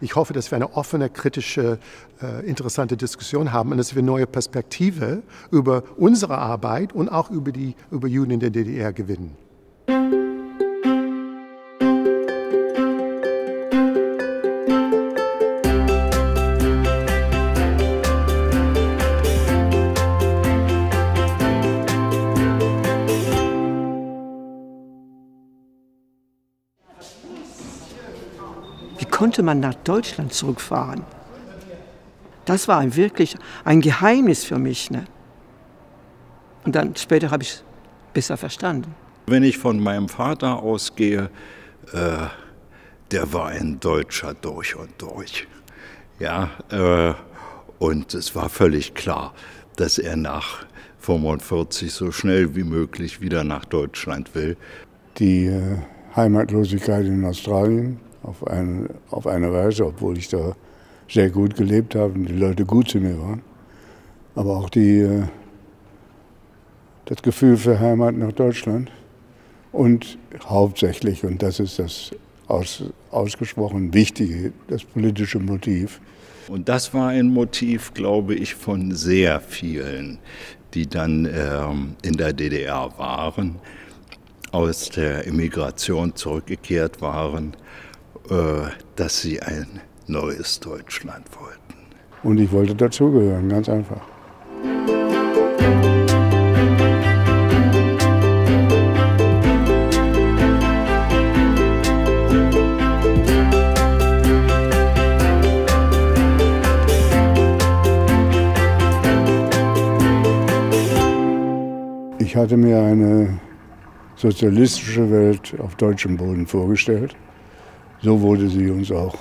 Ich hoffe, dass wir eine offene, kritische, äh, interessante Diskussion haben und dass wir neue Perspektive über unsere Arbeit und auch über die über Juden in der DDR gewinnen. Konnte man nach Deutschland zurückfahren. Das war ein, wirklich ein Geheimnis für mich. Ne? Und dann später habe ich es besser verstanden. Wenn ich von meinem Vater ausgehe, äh, der war ein Deutscher durch und durch. Ja, äh, und es war völlig klar, dass er nach 45 so schnell wie möglich wieder nach Deutschland will. Die äh, Heimatlosigkeit in Australien auf eine, auf eine Weise, obwohl ich da sehr gut gelebt habe und die Leute gut zu mir waren. Aber auch die, äh, das Gefühl für Heimat nach Deutschland und hauptsächlich, und das ist das aus, ausgesprochen Wichtige, das politische Motiv. Und das war ein Motiv, glaube ich, von sehr vielen, die dann ähm, in der DDR waren, aus der Immigration zurückgekehrt waren dass sie ein neues Deutschland wollten. Und ich wollte dazugehören, ganz einfach. Ich hatte mir eine sozialistische Welt auf deutschem Boden vorgestellt. So wurde sie uns auch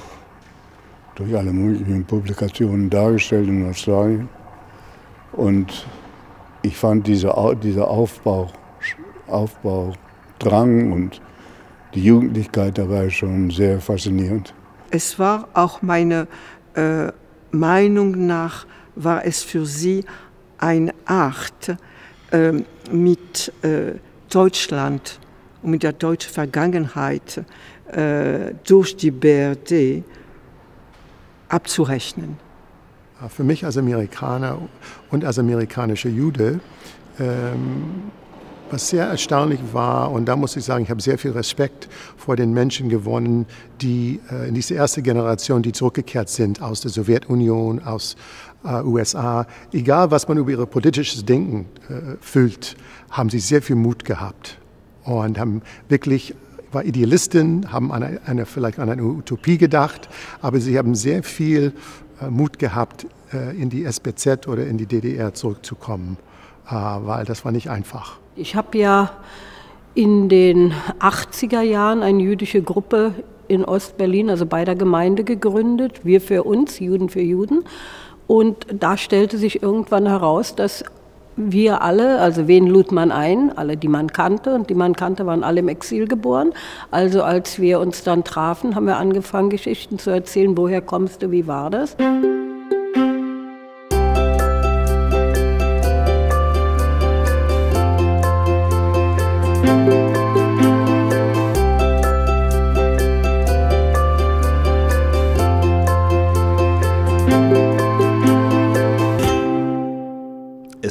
durch alle möglichen Publikationen dargestellt in Australien. Und ich fand dieser, dieser Aufbau, Aufbaudrang und die Jugendlichkeit dabei schon sehr faszinierend. Es war auch meine äh, Meinung nach, war es für sie eine Art, äh, mit äh, Deutschland und mit der deutschen Vergangenheit äh, durch die BRD abzurechnen. Für mich als Amerikaner und als amerikanischer Jude, ähm, was sehr erstaunlich war, und da muss ich sagen, ich habe sehr viel Respekt vor den Menschen gewonnen, die äh, in diese erste Generation, die zurückgekehrt sind aus der Sowjetunion, aus äh, USA. Egal, was man über ihr politisches Denken äh, fühlt, haben sie sehr viel Mut gehabt und haben wirklich war Idealistin, haben an eine, vielleicht an eine Utopie gedacht, aber sie haben sehr viel äh, Mut gehabt, äh, in die SBZ oder in die DDR zurückzukommen, äh, weil das war nicht einfach. Ich habe ja in den 80er Jahren eine jüdische Gruppe in Ostberlin, also bei der Gemeinde gegründet, wir für uns, Juden für Juden. Und da stellte sich irgendwann heraus, dass wir alle, also wen lud man ein? Alle, die man kannte und die man kannte, waren alle im Exil geboren. Also als wir uns dann trafen, haben wir angefangen, Geschichten zu erzählen, woher kommst du, wie war das?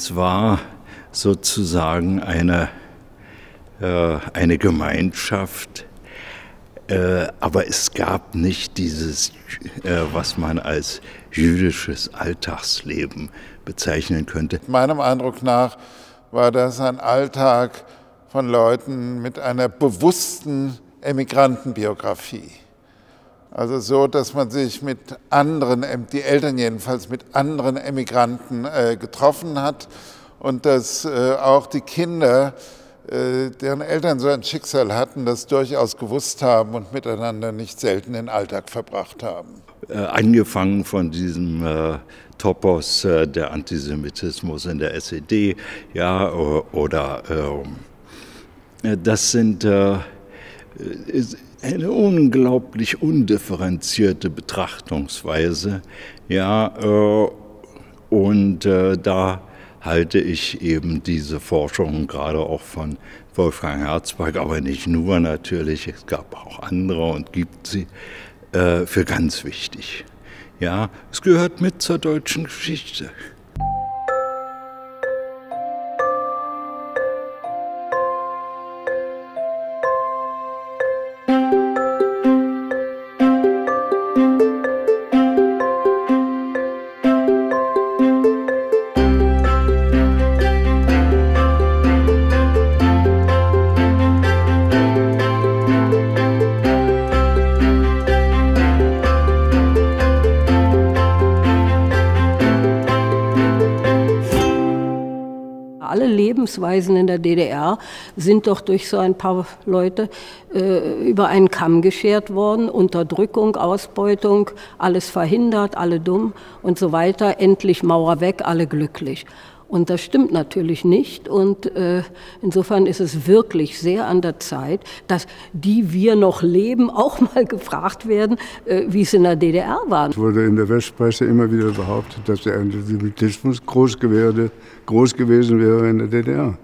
Es war sozusagen eine, äh, eine Gemeinschaft, äh, aber es gab nicht dieses, äh, was man als jüdisches Alltagsleben bezeichnen könnte. Meinem Eindruck nach war das ein Alltag von Leuten mit einer bewussten Emigrantenbiografie. Also so, dass man sich mit anderen, die Eltern jedenfalls, mit anderen Emigranten äh, getroffen hat und dass äh, auch die Kinder, äh, deren Eltern so ein Schicksal hatten, das durchaus gewusst haben und miteinander nicht selten den Alltag verbracht haben. Äh, angefangen von diesem äh, Topos äh, der Antisemitismus in der SED, ja, oder ähm, das sind eine unglaublich undifferenzierte Betrachtungsweise. Ja, äh, und äh, da halte ich eben diese Forschung gerade auch von Wolfgang Herzberg, aber nicht nur natürlich, es gab auch andere und gibt sie, äh, für ganz wichtig. Ja, es gehört mit zur deutschen Geschichte. Lebensweisen in der DDR sind doch durch so ein paar Leute äh, über einen Kamm geschert worden. Unterdrückung, Ausbeutung, alles verhindert, alle dumm und so weiter. Endlich Mauer weg, alle glücklich. Und das stimmt natürlich nicht. Und äh, insofern ist es wirklich sehr an der Zeit, dass die wir noch leben, auch mal gefragt werden, äh, wie es in der DDR war. Es wurde in der Westpresse immer wieder behauptet, dass der Antisemitismus groß, gewerde, groß gewesen wäre in der DDR.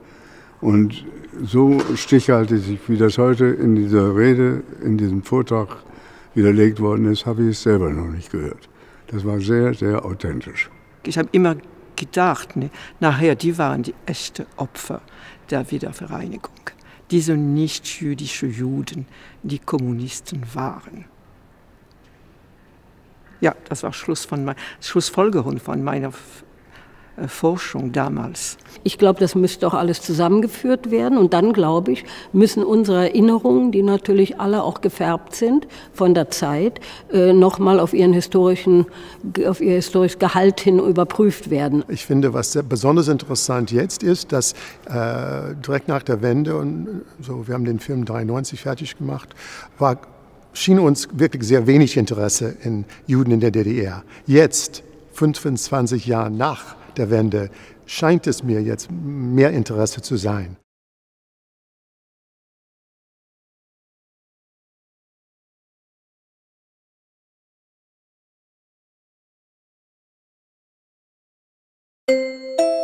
Und so stichhaltig, wie das heute in dieser Rede, in diesem Vortrag widerlegt worden ist, habe ich es selber noch nicht gehört. Das war sehr, sehr authentisch. Ich habe immer gedacht, ne, nachher, die waren die echten Opfer der Wiedervereinigung. Diese nicht-jüdischen Juden, die Kommunisten waren. Ja, das war Schluss von mein, Schlussfolgerung von meiner Forschung damals. Ich glaube, das müsste auch alles zusammengeführt werden. Und dann, glaube ich, müssen unsere Erinnerungen, die natürlich alle auch gefärbt sind von der Zeit, äh, nochmal auf ihren historischen, auf ihr historisches Gehalt hin überprüft werden. Ich finde, was besonders interessant jetzt ist, dass äh, direkt nach der Wende, und so, wir haben den Film 93 fertig gemacht, war, schien uns wirklich sehr wenig Interesse in Juden in der DDR. Jetzt, 25 Jahre nach der Wende scheint es mir jetzt mehr Interesse zu sein. Musik